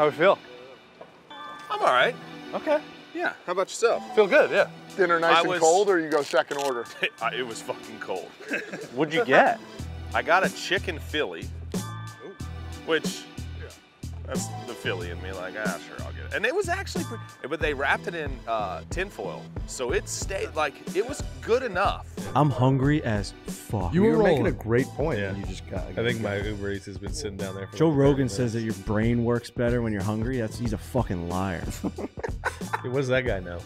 How we feel? I'm all right. Okay. Yeah. How about yourself? Feel good, yeah. Dinner nice I and was- cold, or you go second order? It, it was fucking cold. What'd you get? I got a chicken Philly, which that's the Philly in me. Like, ah, sure, I'll get it. And it was actually, pretty, but they wrapped it in uh, tinfoil, so it stayed like it was good enough. I'm hungry as fuck. You You were were making a great point, Yeah. you just got. I think my Uber Eats has been sitting down there for Joe like 30 Rogan says that your brain works better when you're hungry. That's he's a fucking liar. Hey, What does that guy know?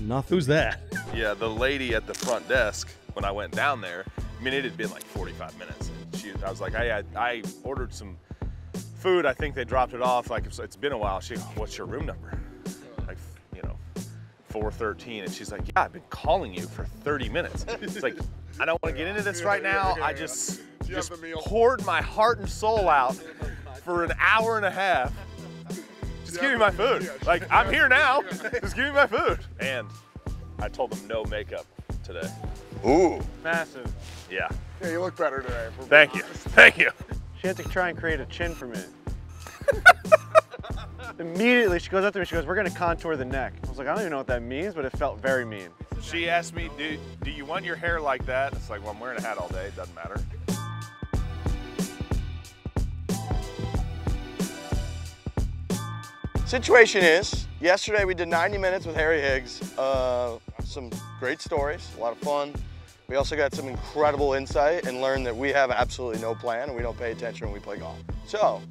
Nothing. Who's that? Yeah, the lady at the front desk when I went down there. I mean, it had been like 45 minutes. She, I was like, I, I, I ordered some food. I think they dropped it off. Like it's, it's been a while. She, what's your room number? Like, you know, 413. And she's like, yeah, I've been calling you for 30 minutes. It's like, I don't want to get into this right now. I just, just have the meal? poured my heart and soul out for an hour and a half. Just give me my food. Like, I'm here now. Just give me my food. And I told them no makeup today. Ooh. Massive. Yeah. Yeah, you look better today. if we're Thank you. honest. Thank you. She had to try and create a chin for me. Immediately, she goes up to me, she goes, we're gonna contour the neck. I was like, I don't even know what that means, but it felt very mean. She asked me, do, do you want your hair like that? It's like, well, I'm wearing a hat all day. It doesn't matter. Situation is, yesterday we did 90 minutes with Harry Higgs. Uh, some great stories, a lot of fun. We also got some incredible insight and learned that we have absolutely no plan and we don't pay attention when we play golf. So,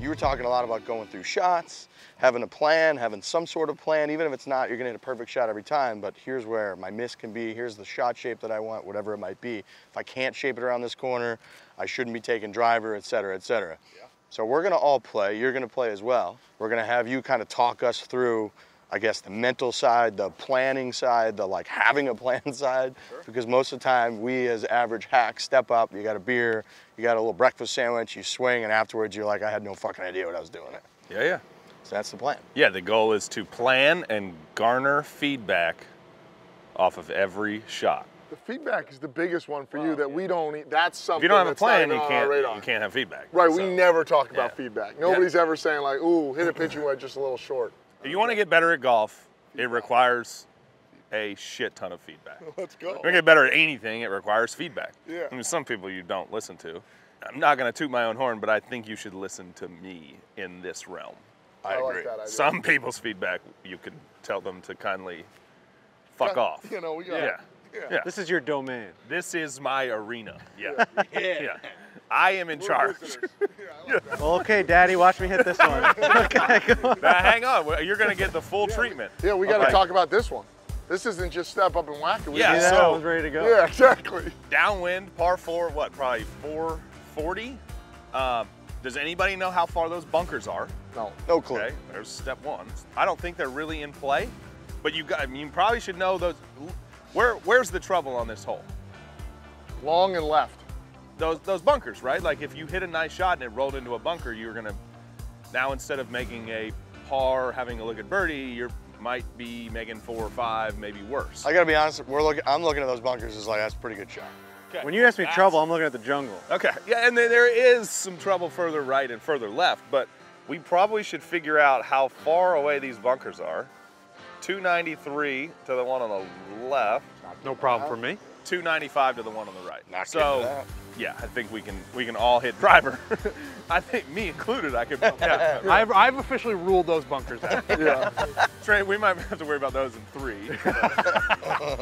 you were talking a lot about going through shots, having a plan, having some sort of plan, even if it's not, you're gonna hit a perfect shot every time, but here's where my miss can be, here's the shot shape that I want, whatever it might be. If I can't shape it around this corner, I shouldn't be taking driver, et cetera, et cetera. So we're gonna all play, you're gonna play as well. We're gonna have you kind of talk us through, I guess, the mental side, the planning side, the like having a plan side. Because most of the time, we as average hacks step up, you got a beer, you got a little breakfast sandwich, you swing, and afterwards you're like, I had no fucking idea what I was doing it. Yeah, yeah. So that's the plan. Yeah, the goal is to plan and garner feedback off of every shot. The feedback is the biggest one for you that we don't. e- That's something. If you don't have a plan, you can't, you can't have feedback. Right, So, we never talk about yeah. feedback. Nobody's ever saying like, "Ooh, hit a pitch pitching wedge just a little short." If you want to get better at golf, it requires a shit ton of feedback. Let's go. If you want to get better at anything, it requires feedback. Yeah. I mean, some people you don't listen to. I'm not going to toot my own horn, but I think you should listen to me in this realm. I like that idea. Some people's feedback, you can tell them to kindly fuck off. You know, we got. Yeah. Yeah. This is your domain. This is my arena. Yeah. yeah. I am in charge. Well, okay, daddy, watch me hit this one. okay, on. now, hang on. You're going to get the full treatment. Yeah, we got to Okay. talk about this one. This isn't just step up and whack it. We Yeah, Yeah, so- I was ready to go. yeah, exactly. Downwind, par four, what, probably 440? Um, does anybody know how far those bunkers are? No. No clue. Okay, there's step one. I don't think they're really in play, but you got, I mean, you probably should know those. Where, where's the trouble on this hole? Long and left. Those, those bunkers, right? Like if you hit a nice shot and it rolled into a bunker, you're gonna, now instead of making a par, having a look at birdie, you might be making four or five, maybe worse. I gotta be honest, we're looking. I'm looking at those bunkers as like that's a pretty good shot. Okay. When you ask me That's- trouble, I'm looking at the jungle. Okay, yeah, and then there is some trouble further right and further left, but we probably should figure out how far away these bunkers are. 293 to the one on the left, No problem for me. 295 to the one on the right. Not so, that. Yeah, I think we can we can all hit driver. I think me included, I could. Yeah, I've, I've officially ruled those bunkers out. Yeah. Trey, we might have to worry about those in three.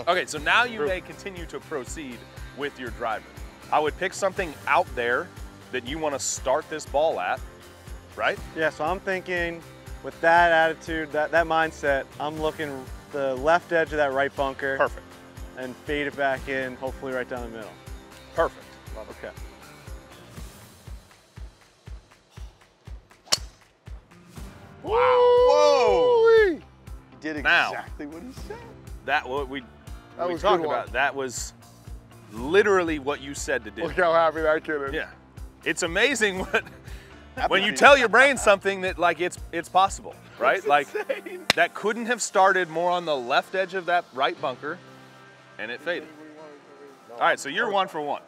okay, so now you may continue to proceed with your driver. I would pick something out there that you want to start this ball at, right? Yeah, so I'm thinking with that attitude, that, that mindset, I'm looking the left edge of that right bunker Perfect. and fade it back in, hopefully right down the middle. Perfect. Okay. Whoa! He did Now. exactly what he said. That what we That we talked about. That was literally what you said to do. Look how happy that kid is. Yeah. It's amazing what when you tell your brain something that like it's it's possible, right? like that couldn't have started more on the left edge of that right bunker and it faded. Right, so you're one for one.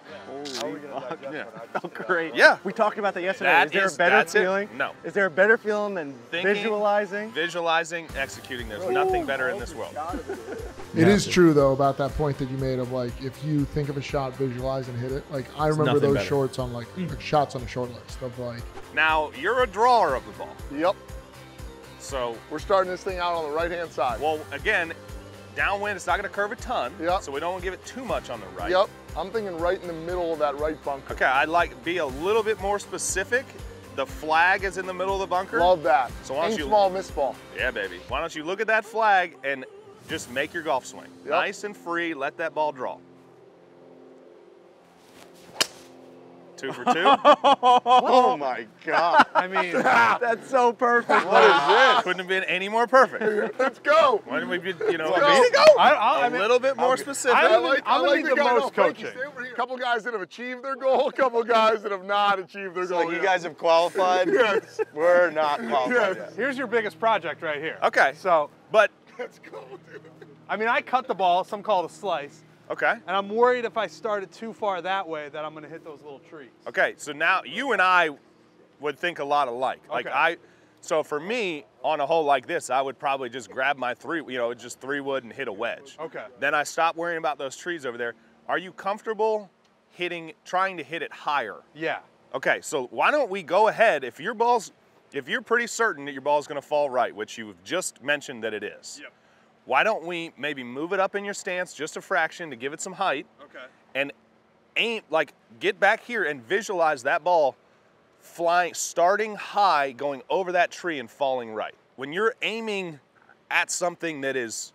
Holy fuck. Yeah. Oh, great. Yeah. We talked about that yesterday. That is there is- a better that's it. feeling? No. Is there a better feeling than Thinking- visualizing? Visualizing, executing, there's nothing better in this world. It is true though about that point that you made of like if you think of a shot, visualize and hit it. Like I remember those better. shorts on like, like shots on a short list of like. Now, you're a drawer of the ball. Yep. So, We're starting this thing out on the right hand side. well, again, downwind, it's not going to curve a ton. Yep. So we don't wanna give it too much on the right. Yep. I'm thinking right in the middle of that right bunker. Okay, I'd like be a little bit more specific. The flag is in the middle of the bunker. Love that. So why don't Aim you- small, miss ball. Yeah, baby. Why don't you look at that flag and just make your golf swing. Yep. Nice and free, let that ball draw. Two for two. Oh my God. I mean, That's so perfect. What is this? Couldn't have been any more perfect. Let's go. Why don't we be, you know, Let's go. I, I, I mean, little bit more specific. I'm I like, I'm I gonna like the, the most coaching. stay over here. A couple guys that have achieved their goal, a couple guys that have not achieved their So goal. like you guys have qualified. Yes. We're not qualified Yes. yet. here's your biggest project right here. Okay. So, But Let's go, dude. I mean, I cut the ball. Some call it a slice. Okay. And I'm worried if I started too far that way that I'm going to hit those little trees. Okay, so now you and I would think a lot alike. Like Okay. I so for me, on a hole like this, I would probably just grab my three, you know, just three wood and hit a wedge. Okay. Then I stop worrying about those trees over there. Are you comfortable hitting trying to hit it higher? Yeah. Okay, so why don't we go ahead if your ball's if you're pretty certain that your ball's gonna fall right, which you've just mentioned that it is. Yep. Why don't we maybe move it up in your stance just a fraction to give it some height? Okay. and aim like get back here and visualize that ball flying starting high going over that tree and falling right when you're aiming at something that is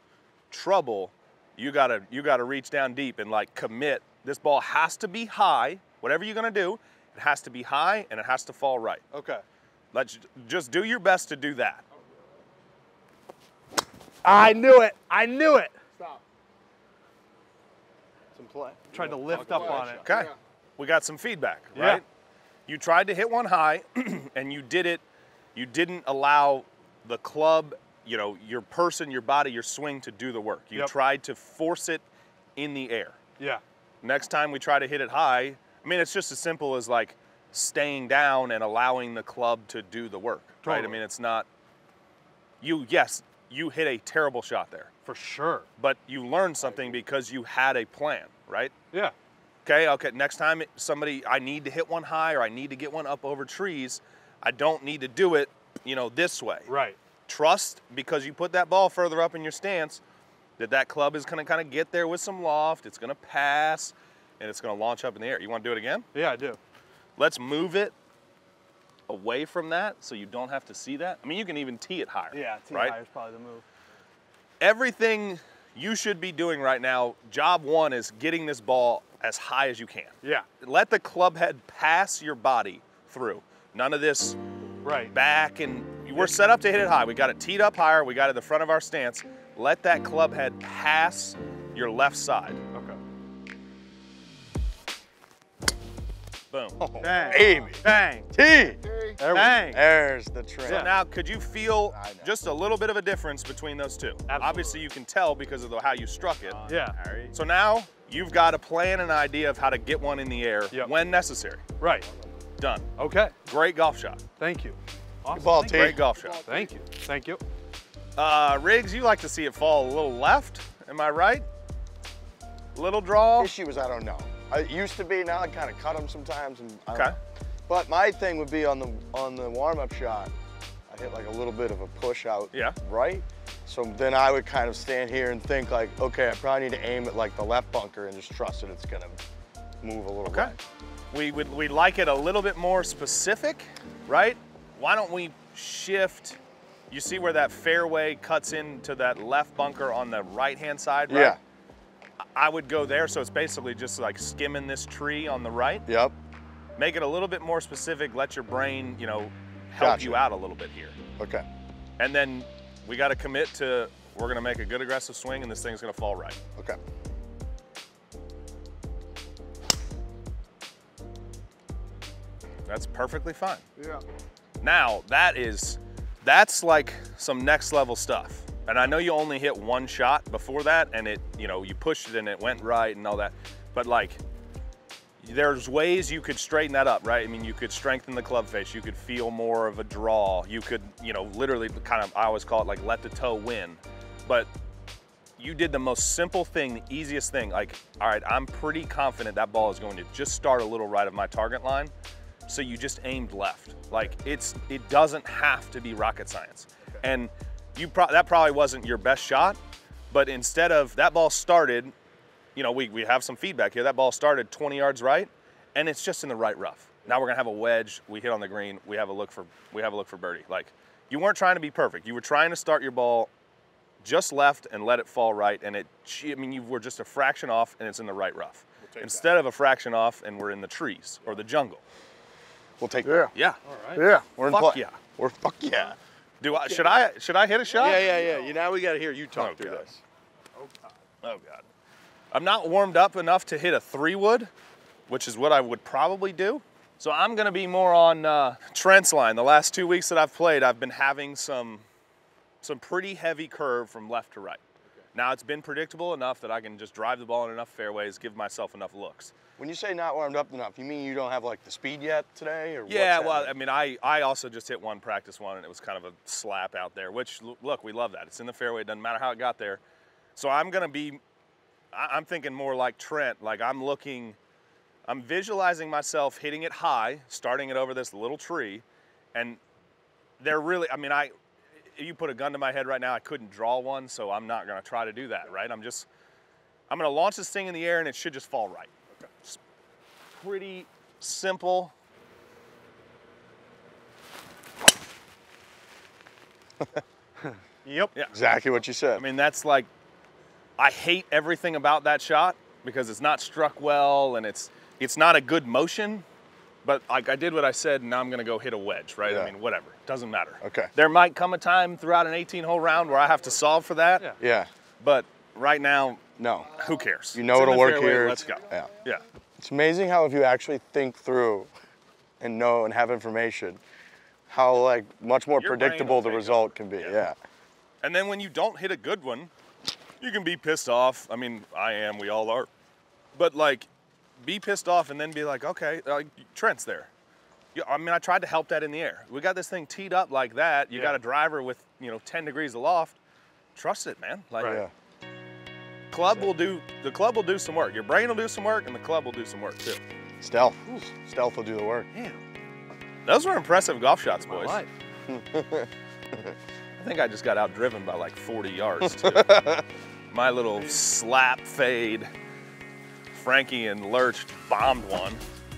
trouble you gotta you gotta reach down deep and like commit this ball has to be high whatever you're gonna do it has to be high and it has to fall right Okay. let's just do your best to do that I knew it. I knew it. Stop. Some play. Tried to lift up on it. Okay. Yeah. We got some feedback, right? Yeah. right? You tried to hit one high and you did it, you didn't allow the club, you know, your person, your body, your swing to do the work. You Yep. tried to force it in the air. Yeah. Next time we try to hit it high, I mean, it's just as simple as like staying down and allowing the club to do the work, right? I mean, it's not, you, yes, you hit a terrible shot there, For sure. but you learned something because you had a plan, right? Yeah. Okay, okay. Next time somebody, I need to hit one high or I need to get one up over trees. I don't need to do it, you know, this way. Right. Trust because you put that ball further up in your stance that that club is going to kind of get there with some loft. It's going to pass and it's going to launch up in the air. You want to do it again? Yeah, I do. Let's move it away from that so you don't have to see that. I mean, you can even tee it higher. Yeah, T right? high is probably the move. Everything you should be doing right now, job one is getting this ball as high as you can. Yeah. let the club head pass your body through. None of this Right. back and we're set up to hit it high. We got it teed up higher. We got it in the front of our stance. Let that club head pass your left side. Boom. Bang. Baby. Bang. T. There Bang. There's the trend. So now, could you feel just a little bit of a difference between those two? Obviously, you can tell because of the, how you struck it. Yeah. So now you've got a plan and idea of how to get one in the air Yep. when necessary. Right. Done. Okay. Great golf shot. Thank you. Awesome. ball, Thank T. Great golf shot. Thank you. Thank you. Uh, Riggs, you like to see it fall a little left. Am I right? Little draw. Issue is I don't know. I it used to be. Now I kind of cut them sometimes. And Okay. know. But my thing would be on the on the warm-up shot. I hit like a little bit of a push out. Yeah. Right. So then I would kind of stand here and think like, okay, I probably need to aim at like the left bunker and just trust that it's gonna move a little Okay. We would we like it a little bit more specific, right? Why don't we shift? You see where that fairway cuts into that left bunker on the right-hand side, right? Yeah. I would go there, so it's basically just like skimming this tree on the right. Yep. Make it a little bit more specific. Let your brain, you know, help Gotcha. you out a little bit here. Okay. And then we got to commit to we're going to make a good aggressive swing, and this thing's going to fall right. Okay. That's perfectly fine. Yeah. Now, that is, that's like some next level stuff. And I know you only hit one shot before that and it, you know, you pushed it and it went right and all that. But like, there's ways you could straighten that up, right? I mean, you could strengthen the club face. You could feel more of a draw. You could, you know, literally kind of, I always call it like let the toe win. But you did the most simple thing, the easiest thing. Like, all right, I'm pretty confident that ball is going to just start a little right of my target line. So you just aimed left. Like it's, it doesn't have to be rocket science. And you pro that probably wasn't your best shot, but instead of that ball started, you know, we, we have some feedback here. That ball started 20 yards right, and it's just in the right rough. Now we're gonna have a wedge. We hit on the green. We have a look for we have a look for birdie. Like you weren't trying to be perfect. You were trying to start your ball just left and let it fall right. And it, I mean, you were just a fraction off, and it's in the right rough. Instead of a fraction off, and we're in the trees or the jungle. We'll take Yeah. Yeah. Yeah. We're in Fuck play. yeah. We're fuck yeah. Do I? Should I? Should I hit a shot? Yeah, yeah, yeah. You now we got to hear you talk Oh, through God. this. Oh God. Oh God. I'm not warmed up enough to hit a three wood, which is what I would probably do. So I'm gonna be more on uh, Trent's line. The last two weeks that I've played, I've been having some some pretty heavy curve from left to right. Now it's been predictable enough that I can just drive the ball in enough fairways, give myself enough looks. When you say not warmed up enough, you mean you don't have like the speed yet today, or Yeah, well, I mean, I, I also just hit one practice one, and it was kind of a slap out there. Which, look, we love that. It's in the fairway. It doesn't matter how it got there. So I'm gonna be, I'm thinking more like Trent. Like I'm looking, I'm visualizing myself hitting it high, starting it over this little tree, and they're really. I mean, I, if you put a gun to my head right now, I couldn't draw one, so I'm not gonna try to do that. Right? I'm just, I'm gonna launch this thing in the air, and it should just fall right. It's pretty simple. Yep. Yeah. exactly what you said. I mean, that's like, I hate everything about that shot because it's not struck well and it's it's not a good motion. But like I did what I said, and now I'm gonna go hit a wedge, right? Yeah. I mean, whatever, doesn't matter. Okay. There might come a time throughout an 18-hole round where I have to solve for that. Yeah. yeah. But right now, No. who cares? You know It's it'll work fairway, here. Let's go. Yeah. Yeah. It's amazing how if you actually think through and know and have information, how like much more Your predictable the take result can be. Yeah. Yeah. And then when you don't hit a good one, you can be pissed off. I mean, I am, we all are. But like, be pissed off and then be like, okay, uh, Trent's there. You- I mean, I tried to help that in the air. We got this thing teed up like that. You got a driver with, you know, 10 degrees aloft. Trust it, man. Like, Yeah. club will do, the club will do some work. Your brain will do some work and the club will do some work too. Stealth. Stealth will do the work. Damn. Those were impressive golf shots, boys. life. I think I just got outdriven by like 40 yards too. My little slap fade. Frankie and Lurch bombed one.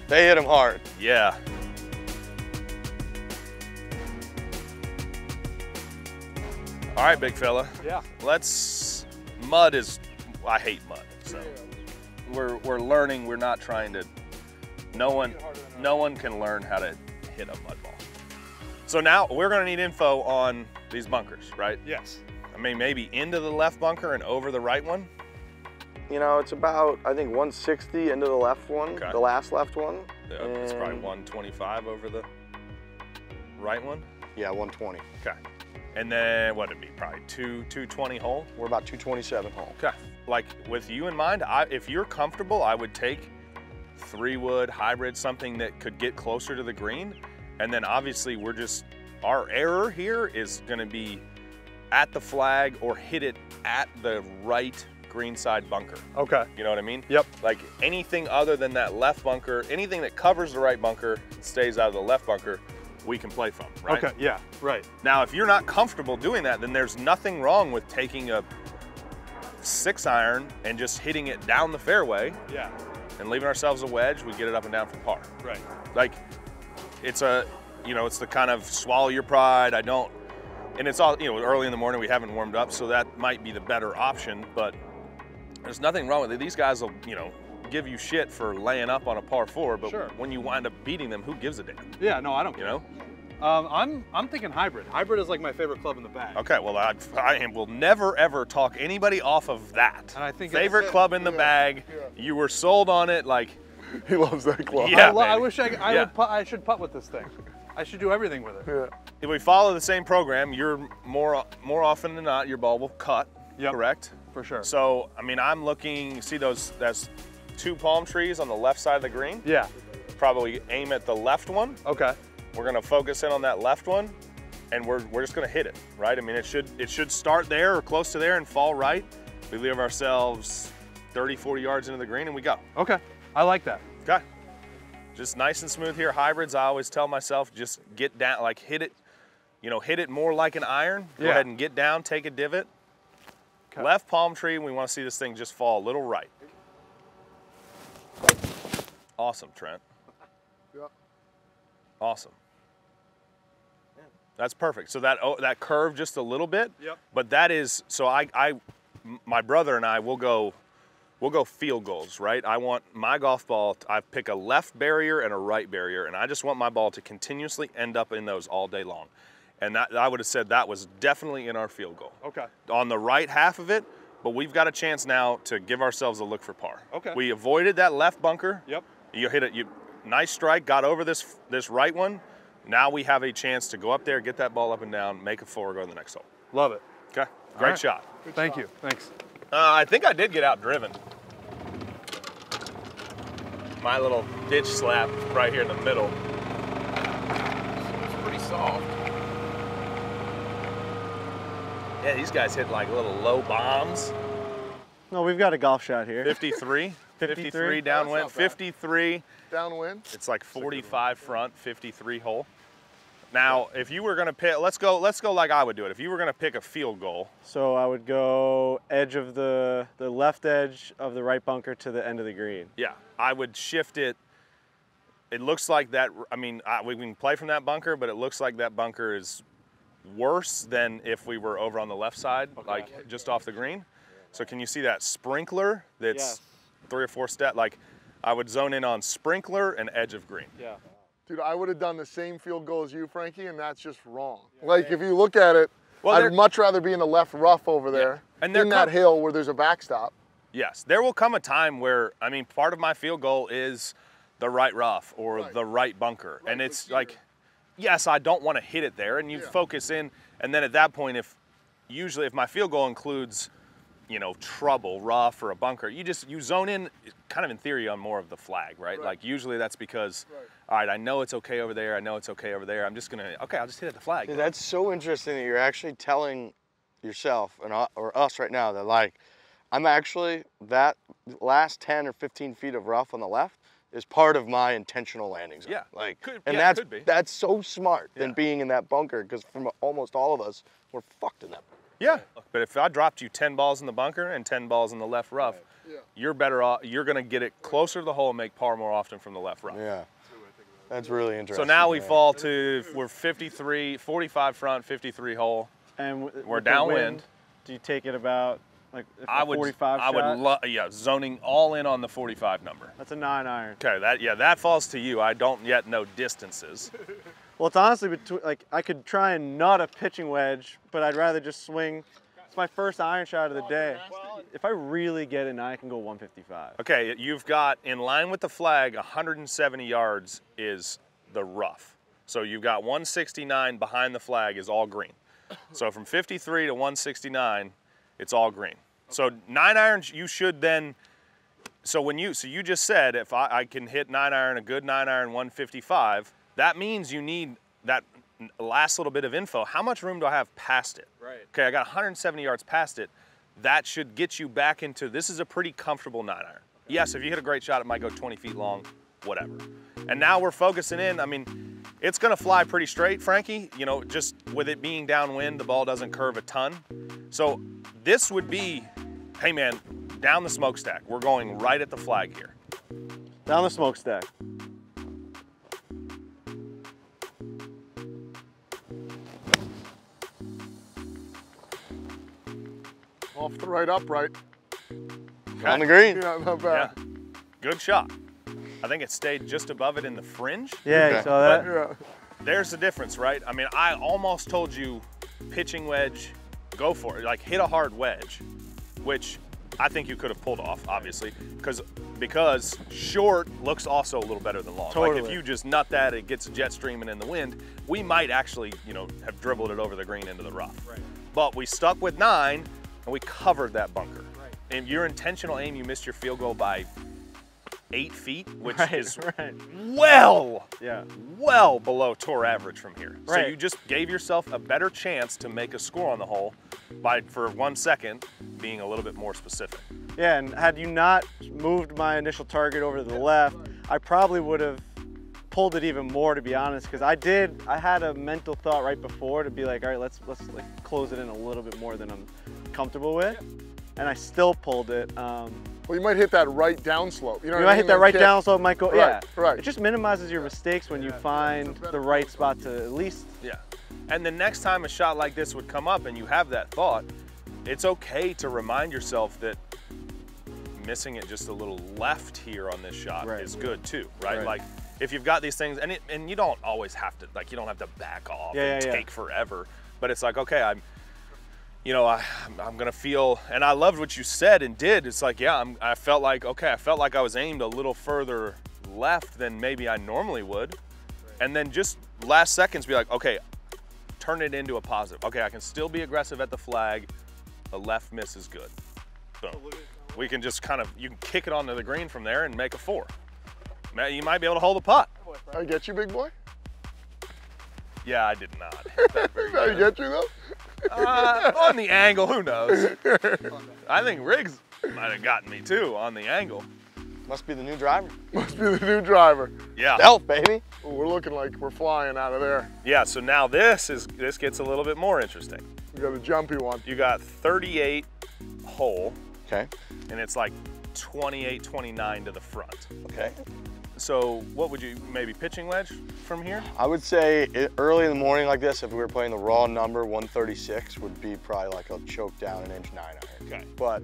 They hit him hard. Yeah. All right, big fella. Yeah. Let's. Mud is. I hate mud. So we're we're learning. We're not trying to. No one, no one can learn how to hit a mud ball. So now we're gonna need info on these bunkers, right? Yes. I mean, maybe into the left bunker and over the right one. You know, it's about I think 160 into the left one, Okay. the last left one. Yeah, It's probably 125 over the right one. Yeah, 120. Okay. And then what would it be? Probably two 220 hole. We're about 227 hole. Okay. Like with you in mind, I, if you're comfortable, I would take three wood hybrid, something that could get closer to the green. And then obviously we're just, our error here is gonna be at the flag or hit it at the right green side bunker. Okay. You know what I mean? Yep. Like anything other than that left bunker, anything that covers the right bunker, stays out of the left bunker, we can play from, right? Okay. Yeah. Right. Now, if you're not comfortable doing that, then there's nothing wrong with taking a six iron and just hitting it down the fairway Yeah. and leaving ourselves a wedge. We get it up and down for par. Right. Like, it's a, you know, it's the kind of swallow your pride. I don't, and it's all, you know, early in the morning. We haven't warmed up, so that might be the better option. But there's nothing wrong with it. These guys will, you know, give you shit for laying up on a par four, but Sure. when you wind up beating them, who gives a damn? Yeah. No, I don't. You care. know? Um, I'm I'm thinking hybrid. Hybrid is like my favorite club in the bag. Okay, well, I, I will never ever talk anybody off of that. And I think favorite club in the bag. You were sold on it, like He loves that club. Yeah, I, lo- I wish I, I Yeah. would put, I should putt with this thing. I should do everything with it. if we follow the same program, you're more more often than not your ball will cut. Yep. Correct. For sure. So I mean, I'm looking. See those? That's two palm trees on the left side of the green. Yeah. Probably aim at the left one. Okay. We're gonna focus in on that left one, and we're, we're just gonna hit it, right? I mean, it should it should start there or close to there and fall right. We leave ourselves 30, 40 yards into the green, and we go. Okay. I like that. Okay. Just nice and smooth here. Hybrids, I always tell myself, just get down, like hit it, you know, hit it more like an iron. Go Yeah. ahead and get down, take a divot. Okay. Left palm tree, we want to see this thing just fall a little right. Awesome, Trent. Yep. Awesome. That's perfect. So that oh, that curve just a little bit. Yep. But that is so I I my brother and I will go we'll go field goals, right? I want my golf ball I pick a left barrier and a right barrier and I just want my ball to continuously end up in those all day long. And that I would have said that was definitely in our field goal. Okay. On the right half of it, but we've got a chance now to give ourselves a look for par. Okay. We avoided that left bunker. Yep. You hit it. You nice strike. Got over this this right one. Now we have a chance to go up there, get that ball up and down, make a four, go to the next hole. Love it. Okay. Great right. shot. Thank you. Thanks. Uh, I think I did get out driven. My little ditch slap right here in the middle. It's pretty soft. Yeah, these guys hit like little low bombs. No, we've got a golf shot here. 53. 53 53? downwind. That's 53. Downwind. It's like 45 front, 53 hole. Now, if you were gonna pick, let's go, let's go like I would do it. If you were gonna pick a field goal, So I would go edge of the the left edge of the right bunker to the end of the green. yeah, I would shift it. It looks like that. I mean, I, we can play from that bunker, but it looks like that bunker is worse than if we were over on the left side, like just off the green. So can you see that sprinkler? That's Yes. three or four step. Like, I would zone in on sprinkler and edge of green. Yeah. Dude, I would have done the same field goal as you, Frankie, and that's just wrong. Like, if you look at it, Well, I'd much rather be in the left rough over there And they're in that hill where there's a backstop. Yes, there will come a time where I mean, part of my field goal is the right rough or Right. the right bunker, and it's but like, yes, I don't want to hit it there, and you Yeah. focus in, and then at that point, if usually if my field goal includes, you know, trouble, rough or a bunker, you just you zone in, kind of in theory, on more of the flag, right? Right. Like usually that's because, Right. all right, I know it's okay over there, I know it's okay over there, I'm just gonna, okay, I'll just hit at the flag. Dude, that's so interesting that you're actually telling yourself and or us right now that like I'm actually that last 10 or 15 feet of rough on the left is part of my intentional landing zone. Yeah, Like could- and yeah, that's could be. that's so smart than being in that bunker because from almost all of us we're fucked in that. Yeah, but if I dropped you 10 balls in the bunker and 10 balls in the left rough, Yeah. you're better off, you're gonna get it closer to the hole and make par more often from the left rough. Yeah. That's really interesting. So now we yeah. fall to, we're 53, 45 front, 53 hole. And w- We're downwind. wind, Do you take it about like if I would, 45 I would love, yeah, zoning all in on the 45 number. That's a nine iron. Okay, that, yeah, that falls to you. I don't yet know distances. Well, it's honestly between like I could try and nut a pitching wedge, but I'd rather just swing. It's my first iron shot of the day. If I really get it, now I can go 155. Okay, you've got in line with the flag, 170 yards is the rough. So you've got 169 behind the flag is all green. So from 53 to 169, it's all green. So nine irons, you should then. So when you, so you just said if I, I can hit nine iron, a good nine iron, 155, that means you need that last little bit of info. How much room do I have past it? Right. Okay, I got 170 yards past it. That should get you back into this is a pretty comfortable nine iron. Yes, if you hit a great shot, it might go 20 feet long, whatever. And now we're focusing in. I mean, it's gonna fly pretty straight, Frankie. You know, just with it being downwind, the ball doesn't curve a ton. So this would be, hey man, down the smokestack. We're going right at the flag here. Down the smokestack. Off the right upright. on the green. Yeah, not Yeah, good shot. I think it stayed just above it in the fringe. Yeah, you saw that? Yeah. There's the difference, right? I mean, I almost told you pitching wedge, go for it. Like hit a hard wedge, which I think you could have pulled off, obviously, because because short looks also a little better than long. Like if you just nut that, it gets a jet streaming in the wind. We might actually, you know, have dribbled it over the green into the rough. Right. But we stuck with nine, and we covered that bunker. Right. And your intentional aim, you missed your field goal by eight feet, which Right, is right. well, Yeah. well below tour average from here. So you just gave yourself a better chance to make a score on the hole by, for one second, being a little bit more specific. Yeah, and had you not moved my initial target over to the left, I probably would have pulled it even more to be honest because I did I had a mental thought right before to be like all right let's let's like close it in a little bit more than I'm comfortable with and I still pulled it um, Well, you might hit that right downslope. You know you what I might hit that Like, right downslope. down it might go Right, yeah right. it just minimizes your mistakes when you find the right spot to at least Yeah. And the next time a shot like this would come up and you have that thought, it's okay to remind yourself that missing it just a little left here on this shot Right. is good too, right? Right. Like if you've got these things and it, and you don't always have to like you don't have to back off Yeah, and yeah, yeah. take forever, but it's like okay, I'm you know, I, I'm gonna feel, and I loved what you said and did. It's like, yeah, I'm, I felt like, okay, I felt like I was aimed a little further left than maybe I normally would. And then just last seconds be like, okay, turn it into a positive. Okay, I can still be aggressive at the flag. A left miss is good. Boom. We can just kind of, you can kick it onto the green from there and make a four. Ma- You might be able to hold a putt. I get you, big boy. Yeah, I did not. hit that very Did I get you though? Uh, on the angle, who knows? I think Riggs might have gotten me too on the angle. Must be the new driver. Must be the new driver. Yeah. Stealth, baby. Ooh, we're looking like we're flying out of there. Yeah, so now this is this gets a little bit more interesting. You got a jumpy one. You got 38 hole Okay. and it's like 28 29 to the front. Okay. So, what would you maybe pitching wedge from here? I would say it, early in the morning like this, if we were playing the raw number, 136 would be probably like a choke down an inch nine iron. Okay. But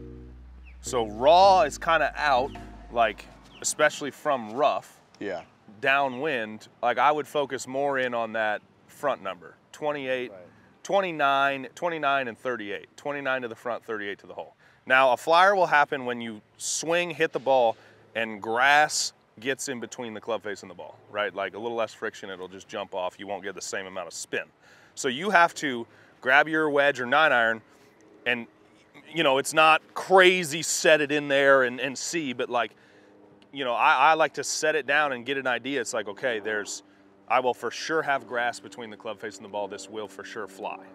So, raw is kind of out like especially from rough, yeah, downwind, like I would focus more in on that front number. 28 29, 29 and 38. 29 to the front, 38 to the hole. Now, a flyer will happen when you swing, hit the ball, and grass gets in between the club face and the ball, right? Like a little less friction, it'll just jump off. You won't get the same amount of spin. So you have to grab your wedge or nine iron and you know, it's not crazy set it in there and, and see, but like, you know, I, I like to set it down and get an idea. It's like, okay, there's, I will for sure have grass between the club face and the ball. This will for sure fly.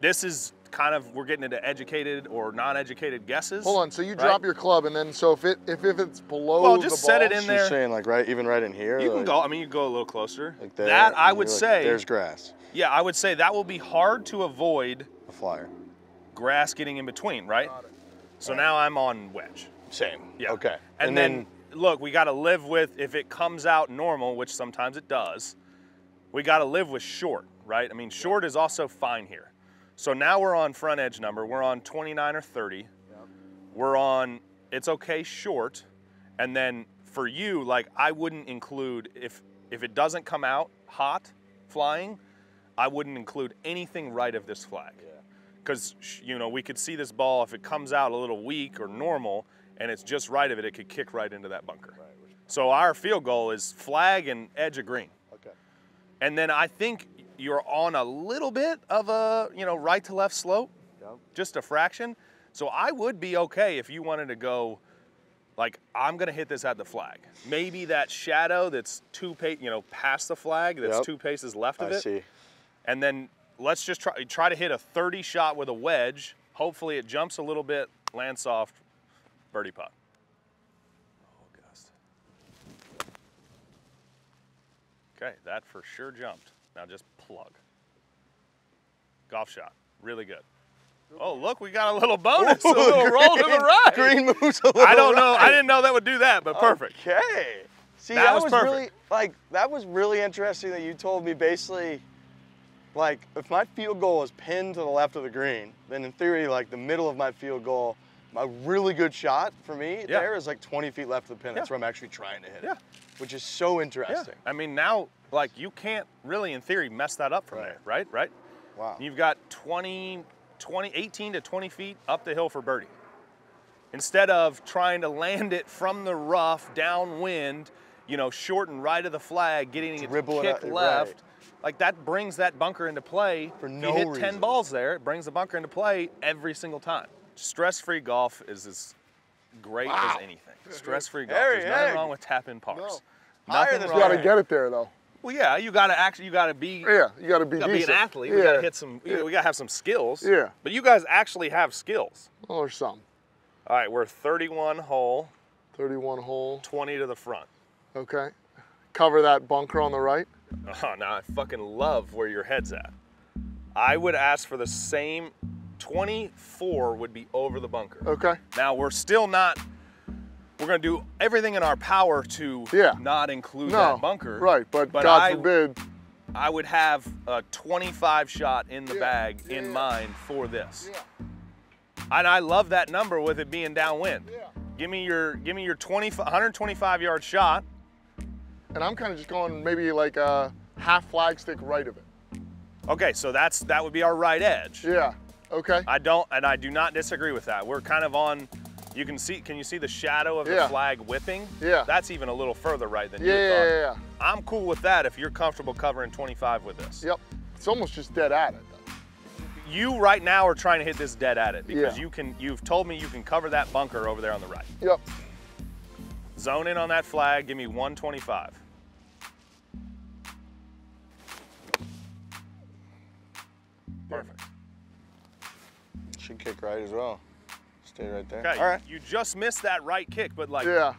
This is kind of, we're getting into educated or non-educated guesses. Hold on. So you right? drop your club, and then so if it if, if it's below Well, the just ball, set it in there. you're saying like right, even right in here. You can go, I mean, you can go a little closer. like there, that I would you're like, say, there's grass, yeah, I would say that will be hard to avoid a flyer. grass getting in between, right? So now I'm on wedge. Same. Yeah. Okay. And, then, look, we got to live with if it comes out normal, which sometimes it does. We got to live with short, right? I mean, short is also fine here. So now we're on front edge number. We're on 29 or 30. We're on it's okay short, and then for you, like I wouldn't include if if it doesn't come out hot flying, I wouldn't include anything right of this flag. Because you know we could see this ball if it comes out a little weak or normal, and it's just right of it, it could kick right into that bunker. So our field goal is flag and edge of green. Okay. And then I think you're on a little bit of a, you know, right to left slope, just a fraction. So I would be okay if you wanted to go, like, I'm gonna hit this at the flag. Maybe that shadow that's two pa- you know, past the flag, that's Yep. two paces left of I it. see. And then let's just try try to hit a 30 shot with a wedge. Hopefully it jumps a little bit, land soft, birdie putt. Oh. Okay, that for sure jumped. Now just plug. Golf shot, really good. Oh, look, we got a little bonus, a little roll to the right. Green moves a little I don't know. I didn't know that would do that, but perfect. Okay. See, That that, was was, really like that was really interesting that you told me basically like if my field goal is pinned to the left of the green, then in theory like the middle of my field goal, my really good shot for me Yeah. there is like 20 feet left of the pin. That's where I'm actually trying to hit Yeah. it. Which is so Yeah. interesting. I mean, now, like, you can't really, in theory, mess that up from Right. there, right? Right? Wow. You've got 20, 20, 18 to 20 feet up the hill for birdie. Instead of trying to land it from the rough, downwind, you know, short and right of the flag, getting it to Dribble it kick out- right. left, like that brings that bunker into play. For If no you hit 10 balls there, it brings the bunker into play every single time. Stress-free golf is as great Wow. as anything. Stress-free golf. Harry, There's nothing wrong with tapping pars. No. Nothing this wrong. You gotta get it there though. Well, yeah, you gotta actually, you gotta be, Yeah, you gotta be you gotta be an athlete. Yeah. We gotta hit some, we we gotta have some skills. Yeah. But you guys actually have skills. or some. All right, we're 31 hole, 31 hole. 20 to the front. Okay. Cover that bunker on the right. Oh, now I fucking love where your head's at. I would ask for the same 24 would be over the bunker. Okay. Now we're still not. We're gonna do everything in our power to Yeah. not include No. that bunker. Right, but, But God I- forbid. I would have a 25 shot in the Yeah, bag yeah, in yeah. mind for this. Yeah. And I love that number with it being downwind. Yeah. Give me your give me your 20 125 yard shot. And I'm kind of just going maybe like a half flag stick right of it. Okay, so that's that would be our right edge. Yeah. Okay. I don't and I do not disagree with that. We're kind of on you can see can you see the shadow of Yeah. the flag whipping? Yeah. That's even a little further right than Yeah, you yeah, thought. yeah, yeah. I'm cool with that if you're comfortable covering 25 with this. Yep. It's almost just dead at it though. You right now are trying to hit this dead at it because Yeah. you can you've told me you can cover that bunker over there on the right. Yep. Zone in on that flag, give me 125. Perfect. Should kick right as well. Stay right there. Okay, All right. you just missed that right kick, but like Yeah.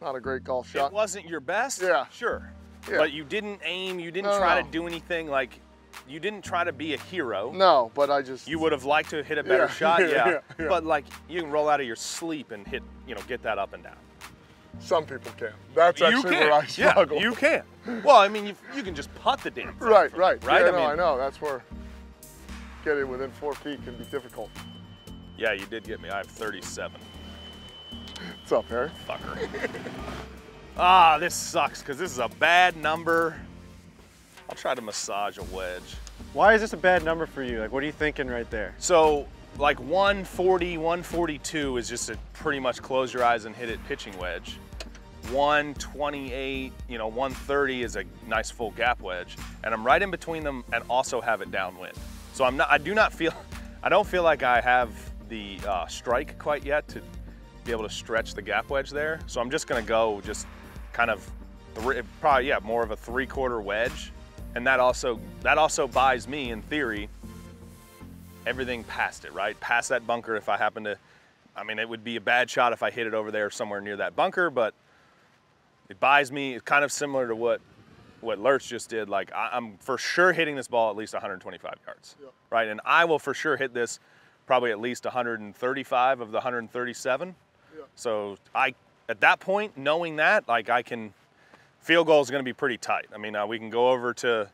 Not a great golf shot. it wasn't your best. Yeah. Sure. Yeah. But you didn't aim, you didn't No, try no. to do anything like you didn't try to be a hero. No, but I just. You would have liked to hit a better Yeah, shot, yeah, yeah. yeah. But like you can roll out of your sleep and hit, you know, get that up and down. Some people can. That's you actually can. where I struggle. Yeah, you can. Well, I mean, you, you can just putt the damn thing. Right, right. Right? Yeah, I no, mean- I know. That's where get it within four feet can be difficult. Yeah, you did get me. I have 37. What's up, Harry? Fucker. ah, this sucks because this is a bad number. I'll try to massage a wedge. Why is this a bad number for you? Like, what are you thinking right there? So, like 140, 142 is just to pretty much close your eyes and hit it pitching wedge. 128, you know, 130 is a nice full gap wedge, and I'm right in between them and also have it downwind. So I'm not, I do not feel, I don't feel like I have the uh, strike quite yet to be able to stretch the gap wedge there. So I'm just gonna go just kind of, three, probably yeah, more of a three quarter wedge, and that also that also buys me in theory everything past it, right? Past that bunker if I happen to, I mean, it would be a bad shot if I hit it over there somewhere near that bunker, but it buys me, it's kind of similar to what what Lurch just did. Like I, I'm for sure hitting this ball at least 125 yards, right? And I will for sure hit this probably at least 135 of the 137. Yeah. So I, at that point, knowing that, like I can, field goal is going to be pretty tight. I mean, uh, we can go over to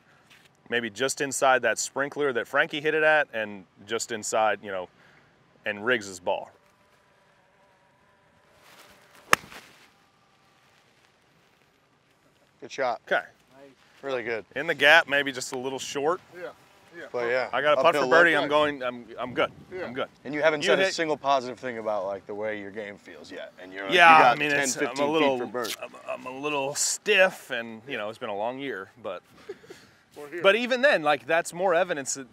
maybe just inside that sprinkler that Frankie hit it at, and just inside, you know, and Riggs's ball. Good shot. Okay. Really good. In the gap, maybe just a little short. Yeah. Yeah. But yeah. I got a putt for uphill birdie. I'm going. I'm. I'm good. Yeah. I'm good. And you haven't You said a single positive thing about like the way your game feels yet. And you're Yeah, you got I mean, 10, it's, 15 I'm a little. feet for birdie. I'm, I'm a little stiff, and you know, it's been a long year, but. But even then, like that's more evidence that.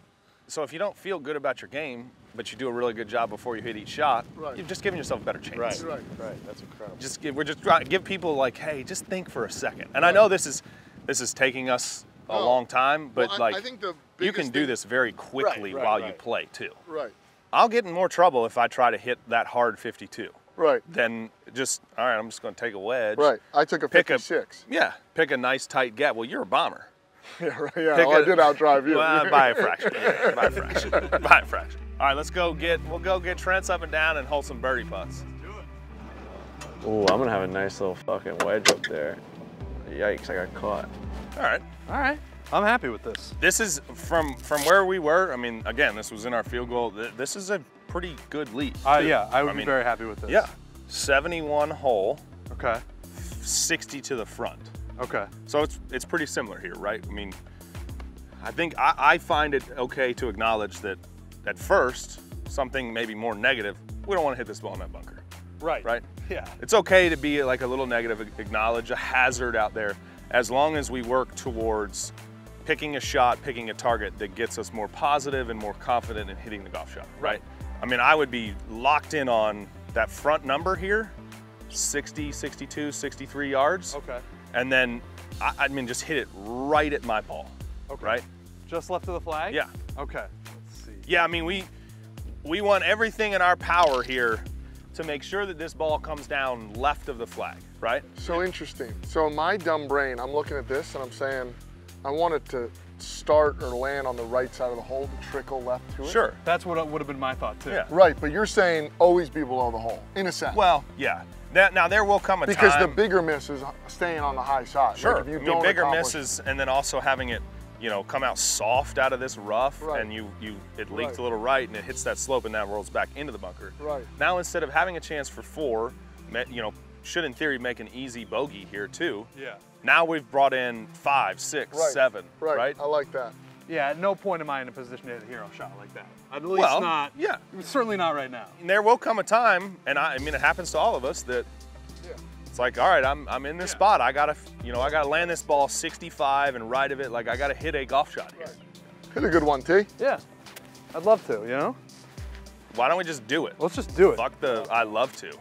So if you don't feel good about your game, but you do a really good job before you hit each shot, Right. you've just given yourself a better chance. Right. Right. Right. That's incredible. just give, we're just trying give people like, hey, just think for a second. And I know this is this is taking us a No. long time, but Well, I- like I think the you can biggest do this very quickly right, while you play too. Right. I'll get in more trouble if I try to hit that hard 52. Right. Then just all right, I'm just going to take a wedge. Right. I took a Pick a- 56. Yeah, pick a nice tight gap. Well, you're a bomber. Yeah. Right. Yeah. Pick well, I a- did outdrive you. Well, by a fraction. Yeah, by a fraction. by a fraction. All right, let's go get we'll go get Trent's up and down and hold some birdie putts. Ooh, I'm gonna have a nice little fucking wedge up there. Yikes, I got caught. All right. All right. I'm happy with this. This is from from where we were. I mean, again, this was in our field goal. This is a pretty good lead. Uh, yeah, I would be mean, very happy with this. Yeah, 71 hole, Okay. 60 to the front. Okay. So it's it's pretty similar here, right? I mean, I think I, I find it okay to acknowledge that at first something maybe more negative. We don't want to hit this ball in that bunker, Right. right? Yeah. It's okay to be like a little negative, acknowledge a hazard out there, as long as we work towards picking a shot, picking a target that gets us more positive and more confident in hitting the golf shot, right? I mean, I would be locked in on that front number here, 60, 62, 63 yards. Okay. And then, I, I mean, just hit it right at my ball, Okay. right? Just left of the flag? Yeah. Okay. Let's see. Yeah, I mean, we we want everything in our power here to make sure that this ball comes down left of the flag, right? So interesting. So in my dumb brain, I'm looking at this and I'm saying, I want it to start or land on the right side of the hole to trickle left to it. Sure. That's what would have been my thought too. Yeah. Right, but you're saying always be below the hole, in a sense. Well, yeah. That, now there will come a because time. the bigger miss is staying on the high side. Like, Sure. if you I mean, don't bigger accomplish- misses, and then also having it, you know, come out soft out of this rough, Right. and you you it leaked Right. a little right, and it hits that slope, and that rolls back into the bunker. Right. Now instead of having a chance for four, you know, should in theory make an easy bogey here too. Yeah. Now we've brought in five, six, Right. seven, Right. right? I like that. Yeah, at no point am I in a position to hit a hero shot like that. At least Well, not. yeah. Certainly not right now. And there will come a time, and I, I mean, it happens to all of us that it's like, all right, I'm, I'm in this spot. I gotta, you know, I gotta land this ball 65 and right of it. Like I gotta hit a golf shot here. Hit a good one, T. Yeah. I'd love to, you know? Why don't we just do it? Let's just do it. Fuck the, I love to.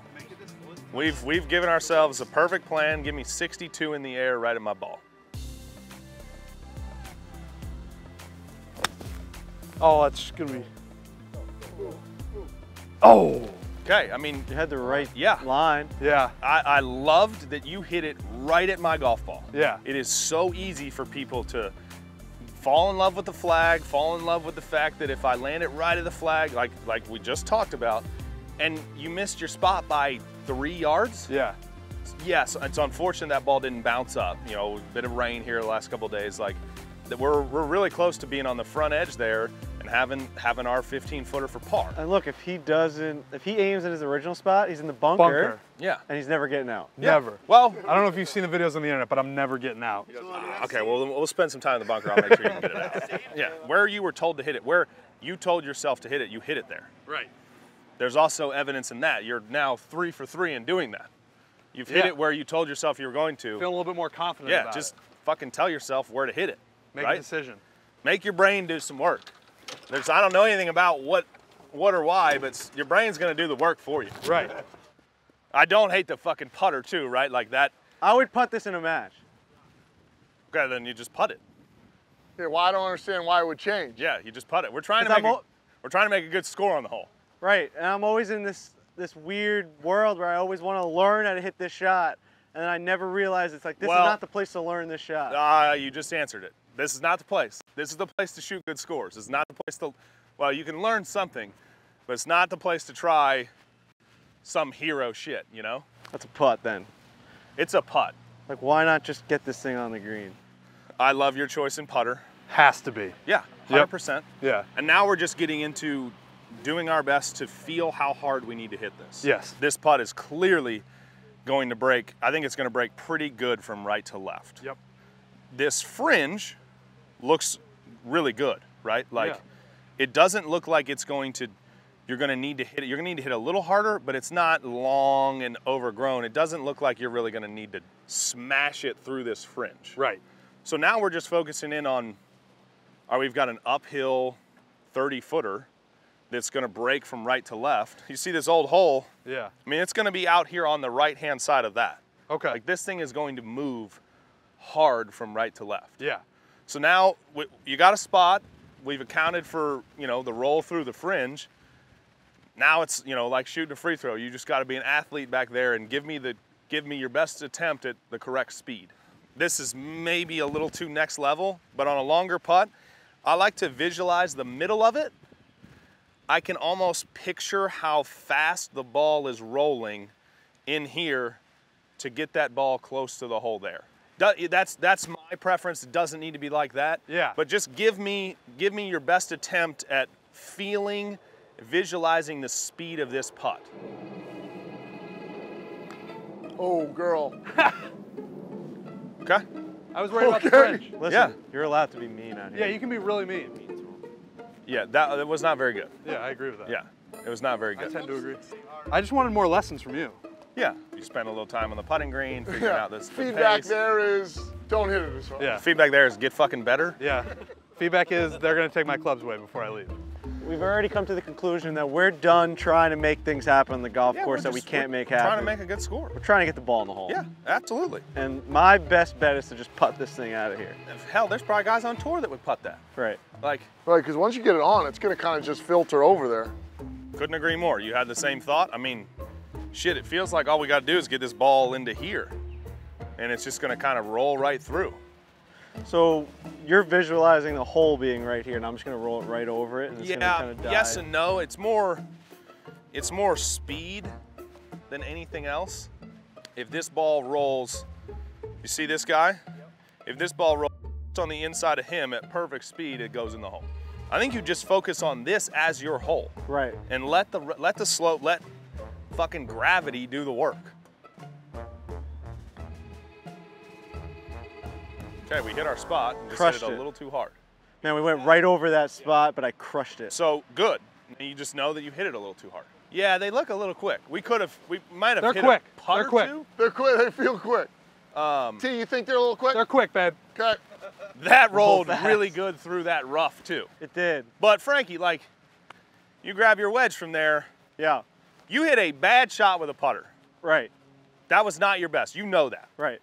We've we've given ourselves a perfect plan. Give me 62 in the air right at my ball. Oh, that's gonna be. Oh, Okay, I mean, You had the right Yeah. line. yeah, I, I loved that you hit it right at my golf ball. yeah. It is so easy for people to fall in love with the flag, fall in love with the fact that if I land it right at the flag, like like we just talked about, and you missed your spot by three yards, Yeah. yes, it's unfortunate that ball didn't bounce up. You know, a bit of rain here the last couple days. Like that we're we're really close to being on the front edge there having having our 15 footer for par. And look, if he doesn't, if he aims at his original spot, he's in the bunker, Bunker. Yeah. and he's never getting out. Never. Well, I don't know if you've seen the videos on the internet, but I'm never getting out. Ah, okay. Well, we'll spend some time in the bunker. I'll make sure you can get it out. Yeah. Where you were told to hit it, where you told yourself to hit it, you hit it there. Right. There's also evidence in that. You're now three for three in doing that. You've hit Yeah. it where you told yourself you were going to. Feel a little bit more confident yeah, about just it. fucking tell yourself where to hit it. Make right? a decision. Make your brain do some work. There's I don't know anything about what what or why, but your brain's gonna do the work for you. Right. I don't hate the fucking putter too, right? Like that. I would put this in a match. Okay, then you just putt it. Yeah, well, I don't understand why it would change. Yeah, you just putt it. We're trying to 'Cause make I'm a, we're trying to make a good score on the hole. Right, and I'm always in this this weird world where I always want to learn how to hit this shot, and I never realize it's like this Well- is not the place to learn this shot. Ah, you just answered it. This is not the place. This is the place to shoot good scores. It's not the place to, well, you can learn something, but it's not the place to try some hero shit, you know? That's a putt then. It's a putt. Like, why not just get this thing on the green? I love your choice in putter. Has to be. Yeah, Yep. 100%. Yeah. And now we're just getting into doing our best to feel how hard we need to hit this. Yes. This putt is clearly going to break. I think it's going to break pretty good from right to left. Yep. This fringe looks really good, right? Like Yeah. it doesn't look like it's going to you're going to need to hit it. You're going to need to hit a little harder, but it's not long and overgrown. It doesn't look like you're really going to need to smash it through this fringe. Right. So now we're just focusing in on, or we've got an uphill 30 footer that's gonna break from right to left. You see this old hole? Yeah. I mean, it's gonna be out here on the right hand side of that. Okay. Like this thing is going to move hard from right to left. yeah. So now you got a spot. We've accounted for, you know, the roll through the fringe. Now it's, you know, like shooting a free throw. You just got to be an athlete back there and give me the give me your best attempt at the correct speed. This is maybe a little too next level, but on a longer putt, I like to visualize the middle of it. I can almost picture how fast the ball is rolling in here to get that ball close to the hole there. Do- That's that's my preference. It doesn't need to be like that. Yeah. But just give me give me your best attempt at feeling, visualizing the speed of this putt. Oh, girl. Okay. I was worried about the Okay. fringe. Listen, Yeah. you're allowed to be mean out here. Yeah, you can be really mean. Yeah, that, that was not very good. Yeah, I agree with that. Yeah, it was not very good. I tend to agree. I just wanted more lessons from you. Yeah, you spend a little time on the putting green, figuring Yeah. out this the Feedback pace. there is don't hit it as hard. Yeah. Feedback there is get fucking better. Yeah. Feedback is they're gonna take my clubs away before I leave. We've already come to the conclusion that we're done trying to make things happen on the golf Yeah, course we're that we can't make happen. we're Trying to make a good score. we're trying to get the ball in the hole. Yeah, absolutely. And my best bet is to just putt this thing out of here. Hell, there's probably guys on tour that would putt that. Right. Like, Right, because once you get it on, it's gonna kind of just filter over there. couldn't agree more. You had the same thought. I mean, shit, it feels like all we got to do is get this ball into here, and it's just going to kind of roll right through. So you're visualizing the hole being right here, and I'm just gonna roll it right over it, and it's yeah, gonna kind of die. yes and no. It's more, it's more speed than anything else. If this ball rolls, you see this guy? If this ball rolls on the inside of him at perfect speed, it goes in the hole. I think you just focus on this as your hole Right. and let the let the slope, let fucking gravity do the work. Okay, we hit our spot and just Crushed hit it a it. little too hard. Man, we went right over that spot, but I crushed it. So good. You just know that you hit it a little too hard. Yeah, they look a little quick. We could have, we might have They're hit quick. a putt They're or quick. two. They're quick. They feel quick. Um, T, you think they're a little quick? They're quick, babe. Okay. that rolled fast. really good through that rough too. It did. But Frankie, like, you grab your wedge from there. Yeah. You hit a bad shot with a putter. Right. That was not your best. You know that. Right.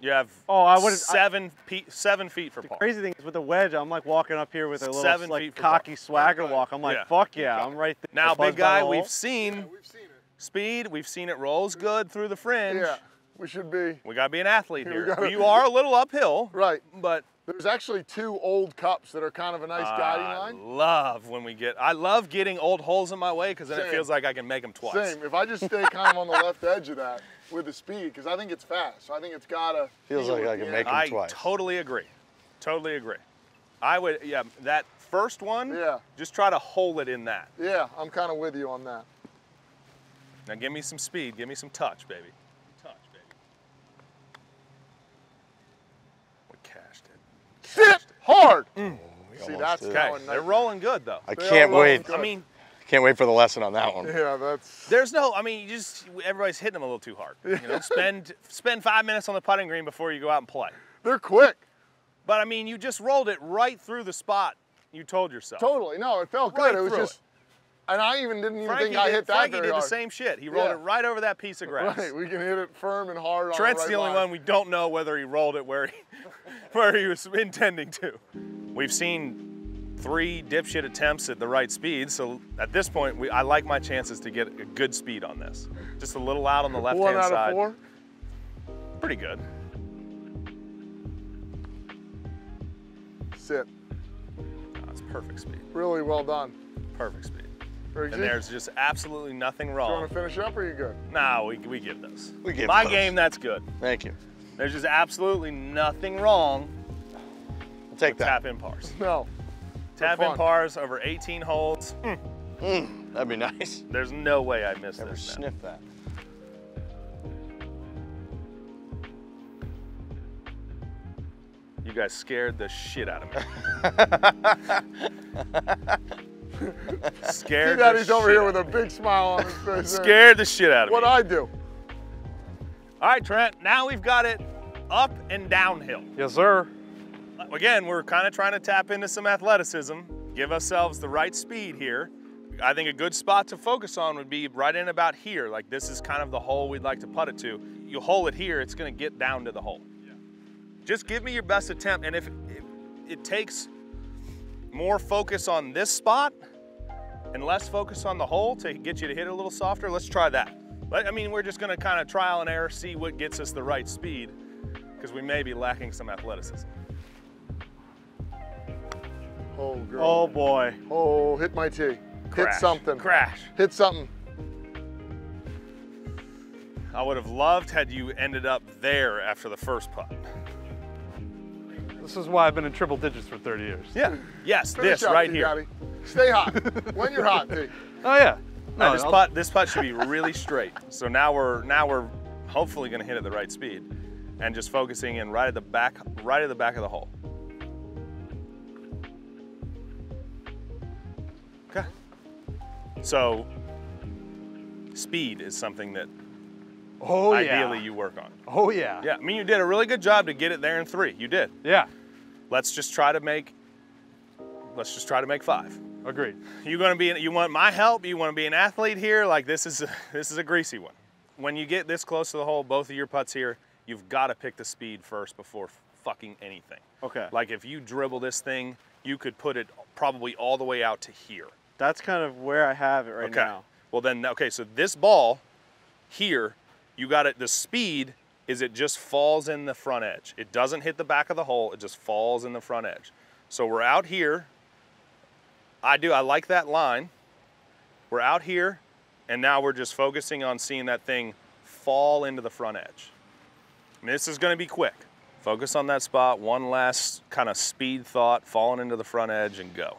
You have Oh, I would've- I- seven feet, seven feet for The par. crazy thing is with the wedge, I'm like walking up here with a little Seven like feet cocky par. swagger walk. I'm like, Yeah. fuck yeah, I'm right there. Now, Buzz big guy, we've hole. seen We've seen it. speed. We've seen it rolls good through the fringe. Yeah, we should be. We gotta be an athlete We here. gotta- you are a little uphill, Right. but There's actually two old cups that are kind of a nice guiding I line. love when we get. I love getting old holes in my way because then it feels like I can make them twice. Same. If I just stay kind of on the left edge of that with the speed, because I think it's fast. So I think it's gotta. Feels like I can end. make 'em I twice. I totally agree. Totally agree. I would. Yeah, that first one. Yeah. Just try to hold it in that. Yeah, I'm kind of with you on that. Now give me some speed. Give me some. Touch, baby. We cashed it. Sit hard. Mm. Mm. See, that's did. Okay, a they're rolling good though. I They can't wait. good. I mean, Can't wait for the lesson on that one. Yeah, that's. There's no, I mean, you just everybody's hitting them a little too hard. You know, spend spend five minutes on the putting green before you go out and play. They're quick. But I mean, you just rolled it right through the spot you told yourself. Totally. No, it felt Right good. It was through just. And I even didn't even Frankie think I did, hit that Frankie very did hard. the same shit. He rolled Yeah. it right over that piece of grass. Right, we can hit it firm and hard Trent's the, the right only line. one we don't know whether he rolled it where he where he was intending to. We've seen three dipshit attempts at the right speed, so at this point, we, I like my chances to get a good speed on this. Just a little out on the left-hand side. One hand out side. of four. Pretty good. Sit. That's perfect speed. Really well done. Perfect speed. Very And there's just absolutely nothing wrong. You want to finish up or are you good? No, we, we give those. We give My those. game, that's good. Thank you. There's just absolutely nothing wrong I'll take with that. tap in pars. No. Tap in pars over 18 holes. Mm, that'd be nice. There's no way I missed Never this. now. sniffed that. You guys scared the shit out of me. scared. See, Daddy's the over shit here out with a of me. big smile on his face. Scared the shit out of What me. What I do? All right, Trent. Now we've got it up and downhill. Yes, sir. Again, we're kind of trying to tap into some athleticism, give ourselves the right speed here. I think a good spot to focus on would be right in about here. Like this is kind of the hole we'd like to putt it to. You hole it here, it's going to get down to the hole. Yeah. Just give me your best attempt, and if, if it takes more focus on this spot and less focus on the hole to get you to hit it a little softer, let's try that. But, I mean, we're just going to kind of trial and error, see what gets us the right speed, because we may be lacking some athleticism. Oh, girl. Oh boy. Oh, hit my tee. Hit something. Crash. Hit something. I would have loved had you ended up there after the first putt. This is why I've been in triple digits for 30 years. Yeah. Yes, Finish this up, right T, here. Daddy. Stay hot. when you're hot, T. Oh yeah. Now, No, this I'll- putt, this putt should be really straight. So now we're now we're hopefully going to hit at the right speed, and just focusing in right at the back, right at the back of the hole. Okay. So speed is something that Oh yeah. ideally you work on. Oh yeah. Yeah, I mean you did a really good job to get it there in three. You did. Yeah. Let's just try to make let's just try to make five. Agreed. You're gonna be you want my help? You want to be an athlete here? Like this is a, this is a greasy one. When you get this close to the hole, both of your putts here, you've got to pick the speed first before fucking anything. Okay. Like if you dribble this thing, you could put it probably all the way out to here. That's kind of where I have it right okay. now. Well then, okay, so this ball here, you got it. The speed is it just falls in the front edge. It doesn't hit the back of the hole. It just falls in the front edge. So we're out here. I do. I like that line. We're out here, and now we're just focusing on seeing that thing fall into the front edge. This is going to be quick. Focus on that spot. One last kind of speed thought, falling into the front edge, and go.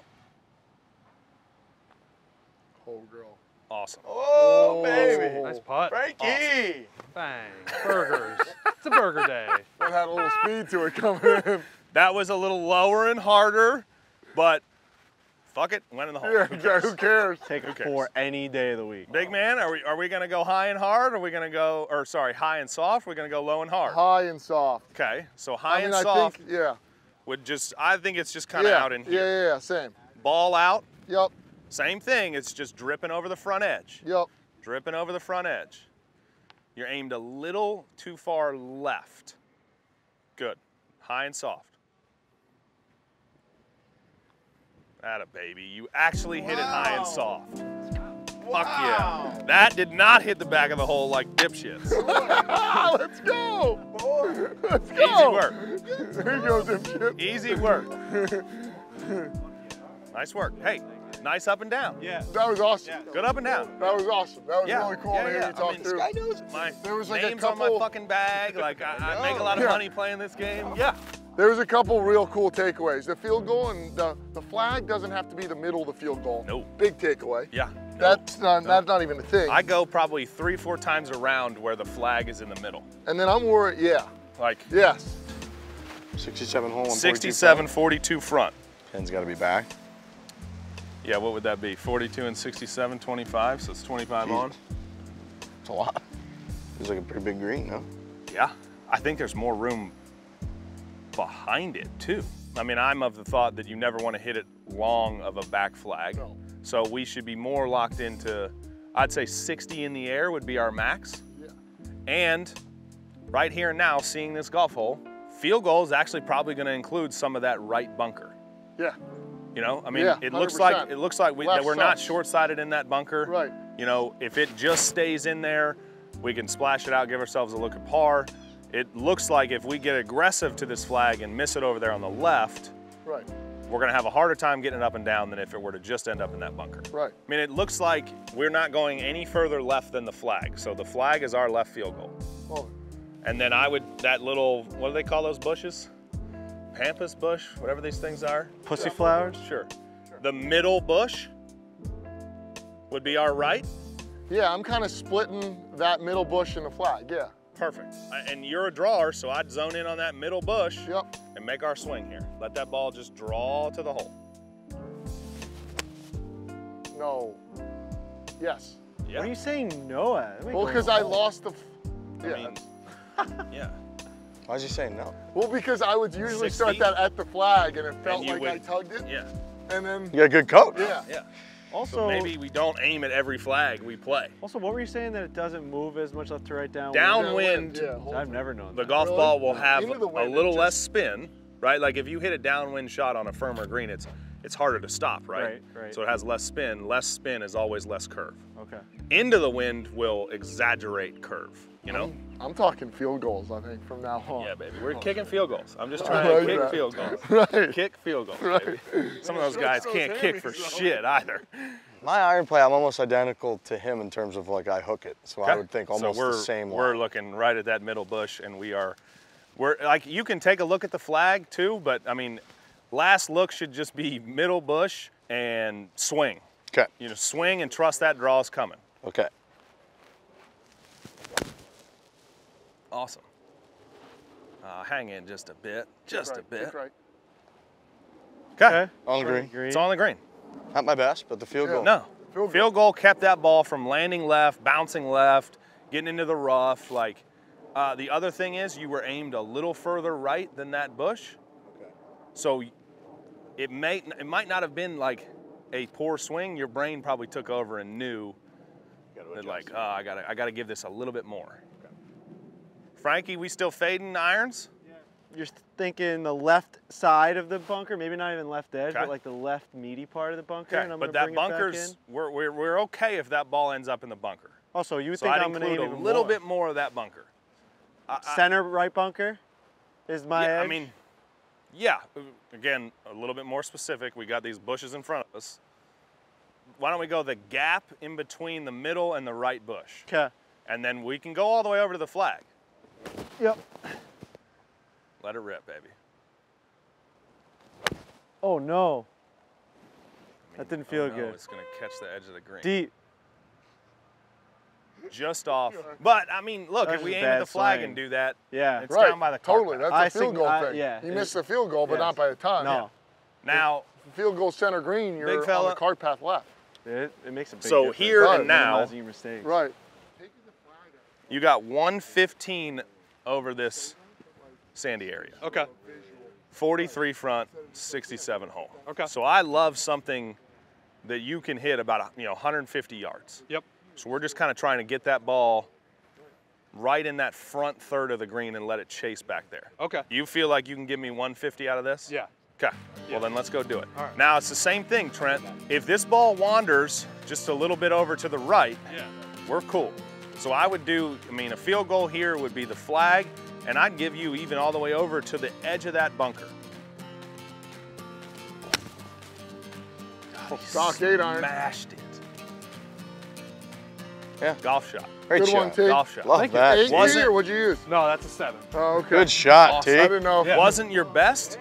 Oh, girl. Awesome. Oh, baby. Nice putt. Frankie. Bang. Burgers. it's a burger day. That had a little speed to it coming in. That was a little lower and harder, but fuck it, went in the hole. Yeah, Who cares? who cares? Take Who a four any day of the week. Big man, are we are we gonna go high and hard? Or are we gonna go or sorry, high and soft? We're gonna go low and hard. High and soft. Okay, so high I mean, and I soft think, yeah. would just I think it's just kind of yeah. out in here. yeah, yeah, same. Ball out, Yup, same thing. It's just dripping over the front edge. Yep. Dripping over the front edge. You're aimed a little too far left. Good. High and soft. Atta baby. You actually hit it high and soft. Fuck yeah. That did not hit the back of the hole like dipshits. Let's go. Let's go. Easy work. There you go, dipshit. Easy work. nice work. Hey, nice up and down. Yeah. That was awesome. Good up and down. That was awesome. That was Yeah, really cool yeah, to hear yeah. you talk I mean, through. Sky knows my There was like a name's on my fucking bag. Like I, I make a lot of Yeah. money playing this game. Yeah. There was a couple real cool takeaways. The field goal and the, the flag doesn't have to be the middle of the field goal. Nope. Big takeaway. Yeah. That's not that's not even a thing. I go probably three, four times around where the flag is in the middle. and then I'm worried. Yeah. Like Yes. 67 hole. 67, 42 front. Pin's got to be back. Yeah, what would that be? 42 and 67, 25, so it's 25 on. It's a lot. It's like a pretty big green, no? Yeah, I think there's more room behind it too. I mean, I'm of the thought that you never want to hit it long of a back flag. No. So we should be more locked into, I'd say 60 in the air would be our max. Yeah. And right here and now, seeing this golf hole, field goal is actually probably going to include some of that right bunker. Yeah. You know, I mean, Yeah, it looks like 100%. it looks like we, that we're not short-sighted in that bunker. Right. You know, if it just stays in there, we can splash it out, give ourselves a look at par. It looks like if we get aggressive to this flag and miss it over there on the left, Right. we're gonna have a harder time getting it up and down than if it were to just end up in that bunker. Right. I mean, it looks like we're not going any further left than the flag. So the flag is our left field goal. Oh, And then I would, that little, what do they call those bushes? Pampas bush, whatever these things are. Pussy flowers? Sure. The middle bush would be our right. yeah. I'm kind of splitting that middle bush and the flag. Yeah. Perfect. And you're a drawer, so I'd zone in on that middle bush Yep. and make our swing here. Let that ball just draw to the hole. No. Yes. Yeah. What are you saying no at? Well, because I lost the. f- I Yeah. mean, yeah. Why's he saying no? well, because I would usually Six start that at the flag, and it felt you like would- I tugged it, Yeah. and then You got a good coach. yeah. Yeah. Also, So maybe we don't aim at every flag we play. also, what were you saying that it doesn't move as much left to right down? Downwind, Yeah, I've never known the that. golf Really? ball will have Into a little just- less spin, right? Like if you hit a downwind shot on a firmer green, it's it's harder to stop, right? Right, right. So it has less spin. Less spin is always less curve. Okay. Into the wind will exaggerate curve, you know? I'm talking field goals, I think, from now on. Yeah, baby. We're oh, kicking field goals. I'm just I trying to kick that. field goals. Right. Kick field goals, Right. baby. Some of those guys can't kick for shit either. My iron play, I'm almost identical to him in terms of like I hook it. So I would think So almost we're, the same We're line. looking right at that middle bush, and we are, we're like you can take a look at the flag too, but I mean, last look should just be middle bush and swing. Okay. You know, swing and trust that draw is coming. Okay. Awesome. Uh, hang in just a bit, just Right, a bit. that's right. Okay. On the Green. green. It's on the green. Not my best, but the field Yeah. goal. No. Field Field, goal. goal kept that ball from landing left, bouncing left, getting into the rough. Like uh, the other thing is, you were aimed a little further right than that bush. Okay. So it may it might not have been like a poor swing. Your brain probably took over and knew that like, oh, I gotta I gotta give this a little bit more. Frankie, we still fading irons? You're thinking the left side of the bunker, maybe not even left edge, Okay. but like the left meaty part of the bunker. Okay, and I'm but that bring it back bunker's we're, we're we're okay if that ball ends up in the bunker. Also, you would So think I'd I'm gonna need a little more. bit more of that bunker. I- I- Center right bunker is my yeah, edge. I mean, yeah. Uh, again, a little bit more specific. We got these bushes in front of us. Why don't we go the gap in between the middle and the right bush, Okay. and then we can go all the way over to the flag. Yep. Let it rip, baby. Oh no. I That didn't oh feel no, good. It's gonna catch the edge of the green. Deep. Just off. But I mean, look, That if we a aim at the flag swing. and do that, Yeah. it's right. down by the car totally. That's I a field goal I- thing. yeah, He missed the field goal, but yes. not by a ton. No. Now, Field goal center green, you're Big on the cart path left. It, it makes a big So difference. here and now- Minimizing your mistakes. Right. you got 115 over this sandy area. Okay. 43 front, 67 hole. Okay. So I love something that you can hit about you know 150 yards. Yep. So we're just kind of trying to get that ball right in that front third of the green and let it chase back there. Okay. You feel like you can give me 150 out of this? Yeah. Okay. Well, then let's go do it. All right. Now it's the same thing, Trent. If this ball wanders just a little bit over to the right, Yeah. we're cool. So I would do, I mean, a field goal here would be the flag, and I'd give you even all the way over to the edge of that bunker. Stock eight iron. Smashed it. Yeah. Golf shot. Great Good shot. one, T. Golf shot. Love that. Eight Was T it- or what'd you use? No, that's a seven. Oh, okay. Good shot, Awesome. T. I didn't know. Yeah. Wasn't your best.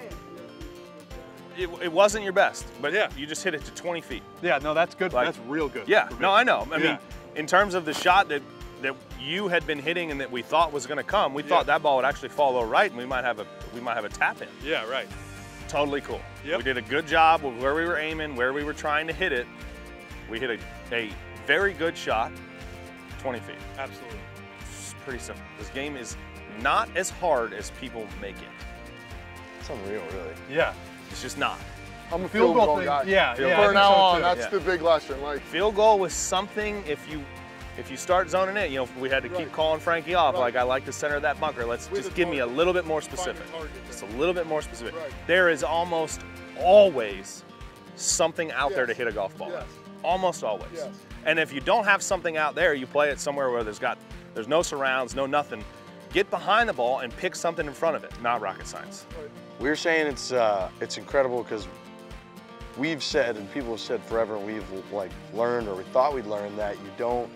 It, it wasn't your best, but Yeah. you just hit it to 20 feet. Yeah, no, that's good. Like- that's real good. Yeah, no, I know. I Yeah. mean, in terms of the shot that that you had been hitting and that we thought was going to come, we Yeah. thought that ball would actually follow right, and we might have a we might have a tap in. Yeah, right. Totally cool. Yep. We did a good job with where we were aiming, where we were trying to hit it. We hit a, a very good shot, 20 feet. Absolutely. It's pretty simple. This game is not as hard as people make it. It's unreal, really. Yeah. It's just not. I'm a Field field, goal goal thing, guy. yeah, Field yeah. goal. For now so on, that's Yeah. the big lesson. Like, Field goal was something if you if you start zoning it, you know, we had to keep calling Frankie off. Right. Like I like the center of that bunker. Let's With just the give me a little bit more specific. target. Just a little bit more specific. Right. There is almost always something out there to hit a golf ball. Yes. Almost always. Yes. And if you don't have something out there, you play it somewhere where there's got there's no surrounds, no nothing. Get behind the ball and pick something in front of it. Not rocket science. We're saying it's uh, it's incredible because we've said and people have said forever, and we've like learned or we thought we'd learned that you don't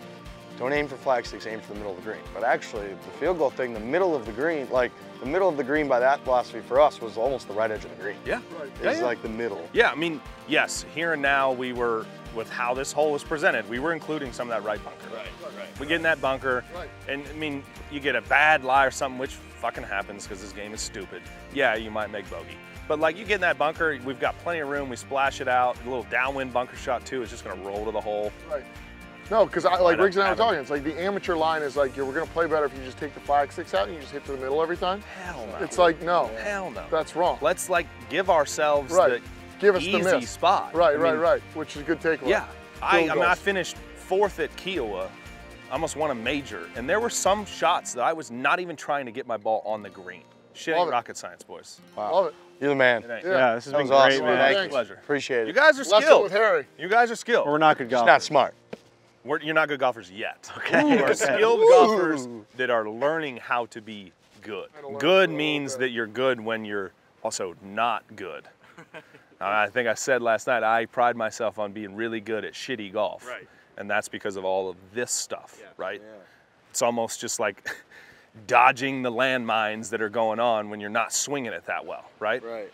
don't aim for flag sticks, aim for the middle of the green. But actually, the field goal thing, the middle of the green, like the middle of the green by that philosophy for us was almost the right edge of the green. Yeah. Right. Yeah, It's yeah. like the middle. Yeah, I mean, yes, here and now we were, with how this hole was presented, we were including some of that right bunker. Right, right. We get in that bunker, Right. and I mean, you get a bad lie or something, which fucking happens because this game is stupid. Yeah, you might make bogey. But like you get in that bunker, we've got plenty of room, we splash it out, a little downwind bunker shot too, it's just gonna roll to the hole. Right. No, because I, like not Riggs and I were talking, it's like the amateur line is like, we're gonna play better if you just take the flag sticks out and you just hit to the middle every time. Hell no. It's like, no, Hell no. that's wrong. Let's like give ourselves Right. the Give us the easy miss. spot. Right, I right, mean, right, which is a good takeaway. Yeah, I, I mean, I finished fourth at Kiawah, I almost won a major, and there were some shots that I was not even trying to get my ball on the green. Shit Love ain't it. rocket science, boys. Wow. Love it. You're the man. Yeah. Yeah, this has That been great, awesome, man. man. Thank you. Pleasure. Appreciate it. You guys are Lesson skilled. with Harry. You guys are skilled. We're not good Just golfers. not smart. We're- you're not good golfers yet. Okay. You are skilled golfers that are learning how to be good. How to learn Good means that you're good when you're also not good. Uh, I think I said last night I pride myself on being really good at shitty golf. Right. And that's because of all of this stuff, right? It's almost just like dodging the landmines that are going on when you're not swinging it that well, right? Right.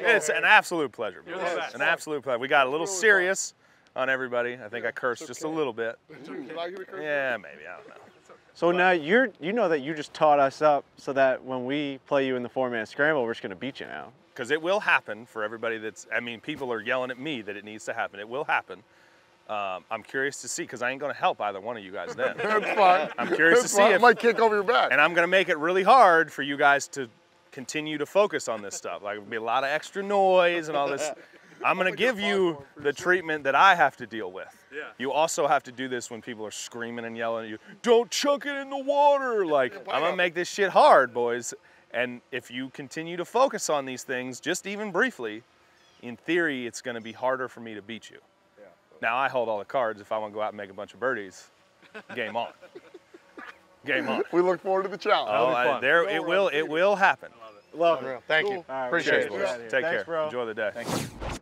It's an absolute pleasure. You're the best. An absolute pleasure. We got a little Really fun. serious on everybody. I think I cursed it's just a little bit. Did I give a curse? Yeah, maybe. I don't know. So now you're you know that you just taught us up so that when we play you in the four man scramble, we're just gonna beat you now. Because it will happen for everybody that's, I mean, people are yelling at me that it needs to happen. It will happen. Um, I'm curious to see, because I ain't going to help either one of you guys then. That's fine. I'm curious That's to see fine. if- I might kick over your back. and I'm going to make it really hard for you guys to continue to focus on this stuff. Like, it'll be a lot of extra noise and all this. I'm gonna give you the treatment that I have to deal with. Yeah. You also have to do this when people are screaming and yelling at you, don't chuck it in the water. Like, I'm gonna make this shit hard, boys. And if you continue to focus on these things, just even briefly, in theory, it's gonna be harder for me to beat you. Yeah. Now I hold all the cards if I wanna go out and make a bunch of birdies. Game on. Game on. We look forward to the challenge. Oh, I- there it will it will happen. Love it. Real. Thank you. All right, Appreciate it. Boys. Get outta here. Take Thanks, care. bro. Enjoy the day. Thank you.